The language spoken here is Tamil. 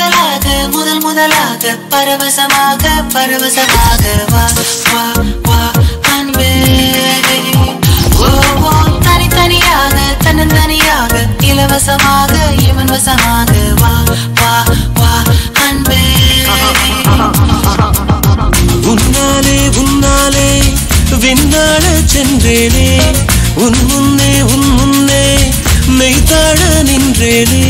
முதலாக முதல் முதலாக பரவசமாக பரவசமாக வா வா வா அன்பே. ஓ ஓ தனித்தனியாக தன்னந்தனியாக இலவசமாக இவன் வசமாக வா வா வா அன்பே. உன்னாலே உன்னாலே விண்ணாட சென்றேனே. உன் முன்னே உன் முன்னே மெய்தாழ நின்றேனே.